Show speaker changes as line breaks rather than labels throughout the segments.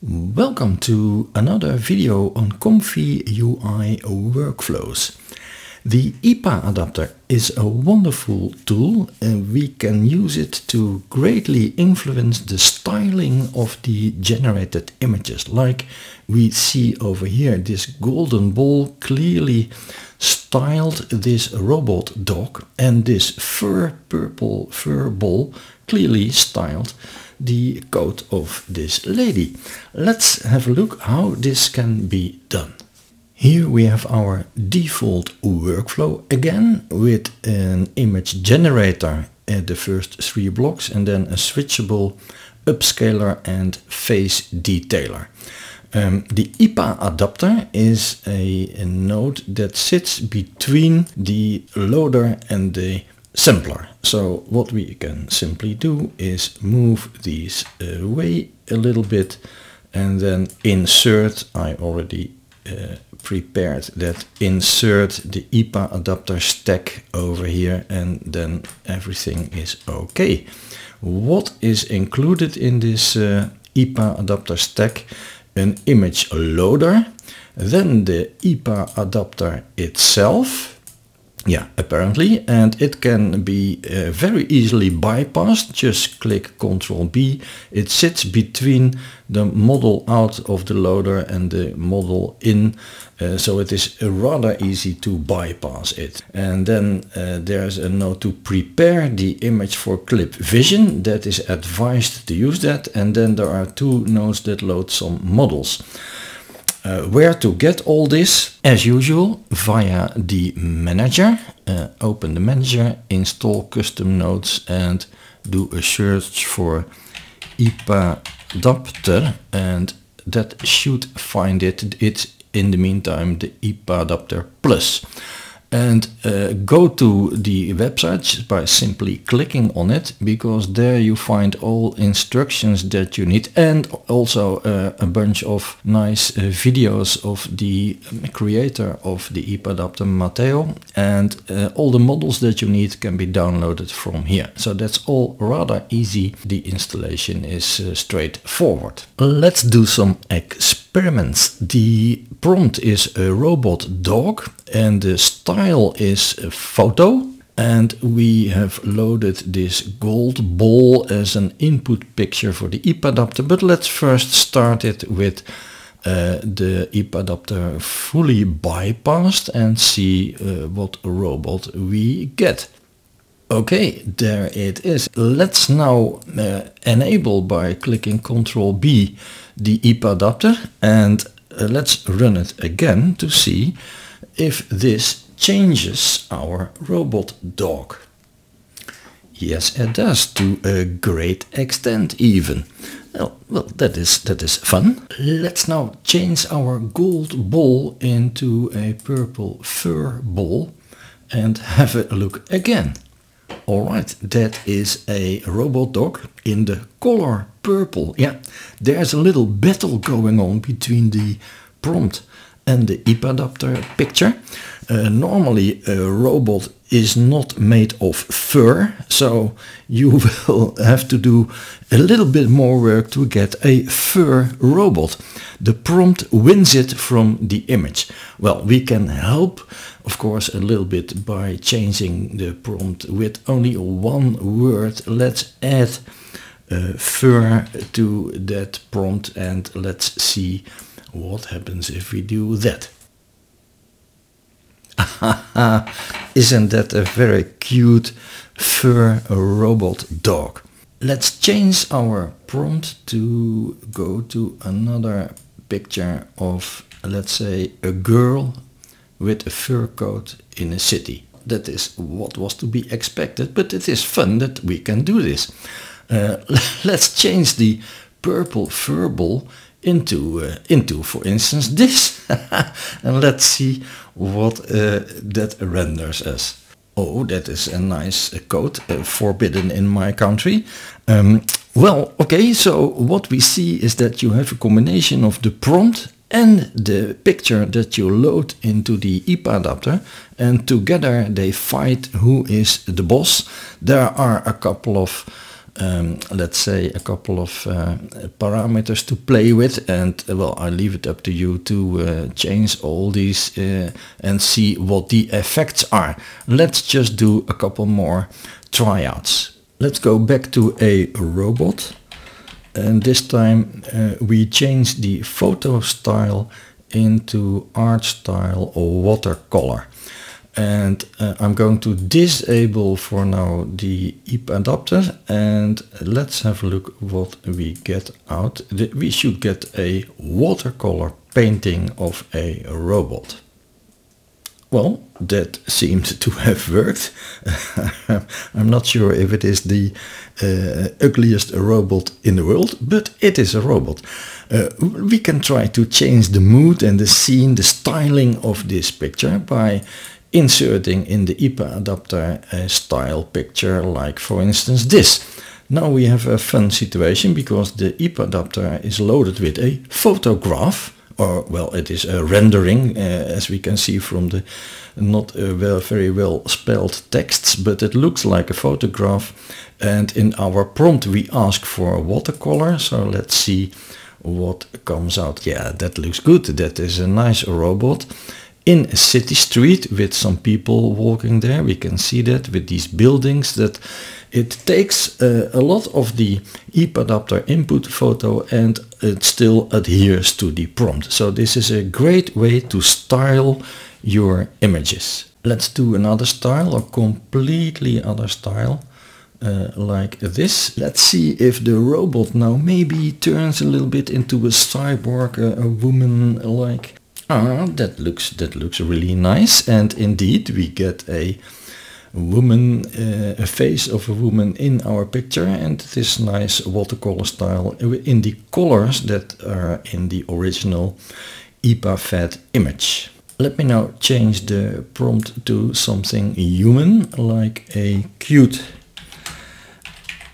Welcome to another video on Comfy UI workflows. The IPA adapter is a wonderful tool and we can use it to greatly influence the styling of the generated images. Like we see over here, this golden ball clearly styled this robot dog and this fur purple fur ball clearly styled the coat of this lady. Let's have a look how this can be done. Here we have our default workflow again with an image generator at the first three blocks and then a switchable upscaler and face detailer. Um, the IPA adapter is a, a node that sits between the loader and the sampler. So what we can simply do is move these away a little bit and then insert, I already uh, prepared that, insert the IPA adapter stack over here and then everything is okay. What is included in this uh, IPA adapter stack? An image loader, then the IPA adapter itself, yeah, apparently, and it can be uh, very easily bypassed. Just click Ctrl B. It sits between the model out of the loader and the model in, uh, so it is rather easy to bypass it. And then uh, there's a node to prepare the image for clip vision. That is advised to use that. And then there are two nodes that load some models. Uh, where to get all this? As usual, via the manager. Uh, open the manager, install custom nodes and do a search for IPA adapter and that should find it. It's in the meantime the IPA adapter plus and uh, go to the website by simply clicking on it because there you find all instructions that you need and also uh, a bunch of nice uh, videos of the creator of the IPA adapter Matteo. And uh, all the models that you need can be downloaded from here. So that's all rather easy. The installation is uh, straightforward. Let's do some experiments the prompt is a robot dog and the style is a photo. And we have loaded this gold ball as an input picture for the IPA adapter. But let's first start it with uh, the IPA adapter fully bypassed and see uh, what robot we get. Okay, there it is. Let's now uh, enable by clicking Ctrl B the IPA adapter and uh, let's run it again to see if this changes our robot dog. Yes, it does to a great extent even. Well, well, that is that is fun. Let's now change our gold ball into a purple fur ball and have a look again. Alright, that is a robot dog in the color purple. Yeah, there's a little battle going on between the prompt and the IPA adapter picture. Uh, normally a robot is not made of fur, so you will have to do a little bit more work to get a fur robot. The prompt wins it from the image. Well, we can help, of course, a little bit by changing the prompt with only one word. Let's add uh, fur to that prompt and let's see what happens if we do that? Isn't that a very cute fur robot dog? Let's change our prompt to go to another picture of, let's say, a girl with a fur coat in a city. That is what was to be expected, but it is fun that we can do this. Uh, let's change the purple fur ball into, uh, into for instance this. and let's see what uh, that renders as. Oh, that is a nice uh, code, uh, forbidden in my country. Um, well, okay, so what we see is that you have a combination of the prompt and the picture that you load into the IPA adapter and together they fight who is the boss. There are a couple of um, let's say, a couple of uh, parameters to play with. And uh, well, I leave it up to you to uh, change all these uh, and see what the effects are. Let's just do a couple more tryouts. Let's go back to a robot. And this time uh, we change the photo style into art style or watercolor and uh, I'm going to disable for now the EEP adapter and let's have a look what we get out. We should get a watercolor painting of a robot. Well, that seemed to have worked. I'm not sure if it is the uh, ugliest robot in the world, but it is a robot. Uh, we can try to change the mood and the scene, the styling of this picture by inserting in the IPA adapter a style picture like for instance this. Now we have a fun situation because the IPA adapter is loaded with a photograph or well it is a rendering uh, as we can see from the not uh, well, very well spelled texts but it looks like a photograph. And in our prompt we ask for a watercolor. So let's see what comes out. Yeah that looks good. That is a nice robot in a city street with some people walking there. We can see that with these buildings that it takes uh, a lot of the IPA adapter input photo and it still adheres to the prompt. So this is a great way to style your images. Let's do another style, a completely other style. Uh, like this. Let's see if the robot now maybe turns a little bit into a cyborg, a, a woman like Ah, that looks that looks really nice. And indeed, we get a woman, uh, a face of a woman in our picture, and this nice watercolor style in the colors that are in the original IPA image. Let me now change the prompt to something human, like a cute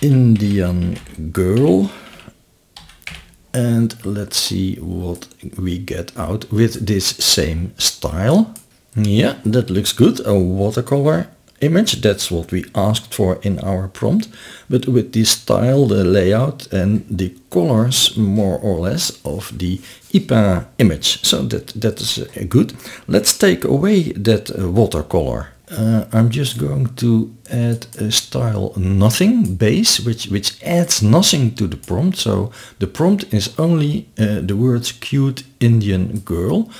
Indian girl and let's see what we get out with this same style. Yeah, that looks good. A watercolor image, that's what we asked for in our prompt. But with the style, the layout and the colors more or less of the IPA image. So that, that is uh, good. Let's take away that uh, watercolor uh, I'm just going to add a style nothing base, which, which adds nothing to the prompt. So the prompt is only uh, the words cute Indian girl.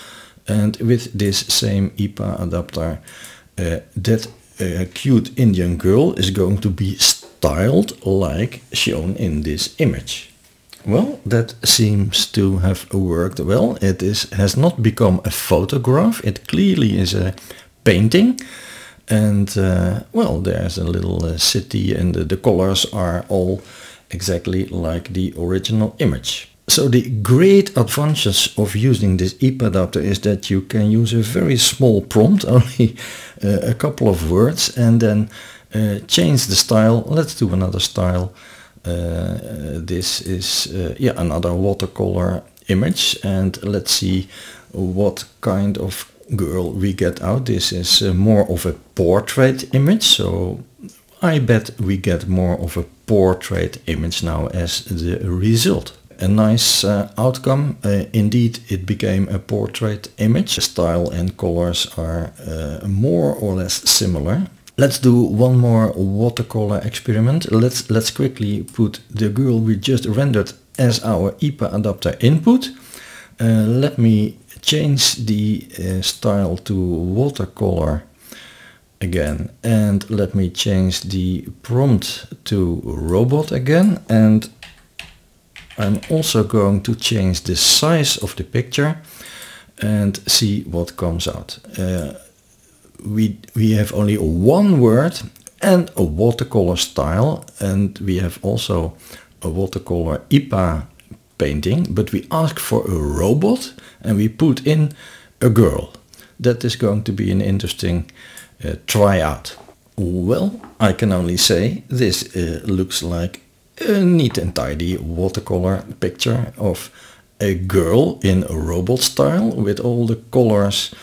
And with this same IPA adapter, uh, that uh, cute Indian girl is going to be styled like shown in this image. Well, that seems to have worked well. It is has not become a photograph. It clearly is a painting and uh, well there's a little uh, city and the, the, colors are all exactly like the original image. So the great advantage of using this IPA adapter is that you can use a very small prompt, only uh, a couple of words and then uh, change the style. Let's do another style. Uh, this is uh, yeah another watercolor image and let's see what kind of girl we get out. This is uh, more of a portrait image, so I bet we get more of a portrait image now as the result. A nice uh, outcome. Uh, indeed, it became a portrait image. Style and colors are uh, more or less similar. Let's do one more watercolor experiment. Let's, let's quickly put the girl we just rendered as our IPA adapter input. Uh, let me change the uh, style to watercolor again. And let me change the prompt to robot again. And I'm also going to change the size of the picture and see what comes out. Uh, we, we have only one word and a watercolor style. And we have also a watercolor IPA painting, but we ask for a robot and we put in a girl. That is going to be an interesting uh, tryout. Well, I can only say this uh, looks like a neat and tidy watercolor picture of a girl in a robot style with all the colors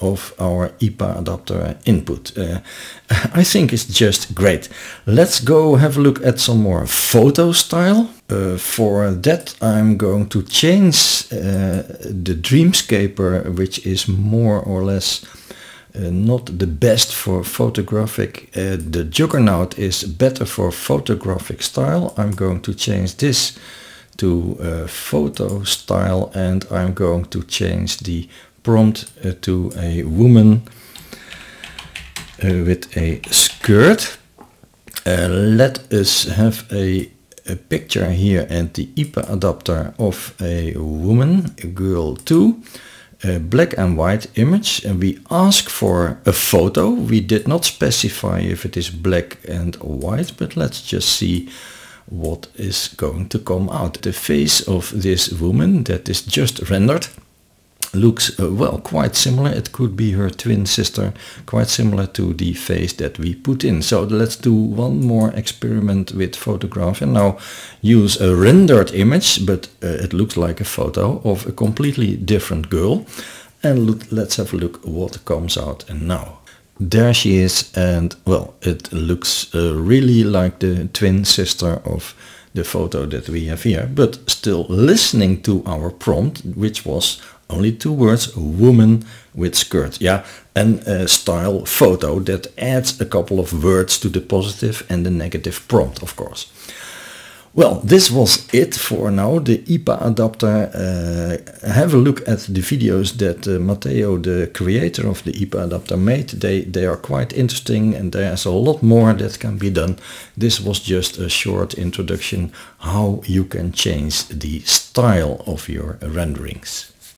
of our IPA adapter input. Uh, I think it's just great. Let's go have a look at some more photo style. Uh, for that I'm going to change uh, the DreamShaper which is more or less uh, not the best for photographic. The Juggernaut is better for photographic style. I'm going to change this to photo style and I'm going to change the prompt to a woman uh, with a skirt. Uh, let us have a, a, picture here and the IPA adapter of a woman, a girl too, a black and white image and we ask for a photo. We did not specify if it is black and white, but let's just see what is going to come out. The face of this woman that is just rendered looks uh, well quite similar. It could be her twin sister quite similar to the face that we put in. So let's do one more experiment with photograph. And now use a rendered image but uh, it looks like a photo of a completely different girl. And look, let's have a look what comes out and now. There she is and well it looks uh, really like the twin sister of the photo that we have here. But still listening to our prompt which was only two words woman with skirt yeah and a style photo that adds a couple of words to the positive and the negative prompt of course well, this was it for now, the IPA adapter. Uh, have a look at the videos that uh, Matteo, the creator of the IPA adapter, made. They, they are quite interesting and there's a lot more that can be done. This was just a short introduction how you can change the style of your renderings.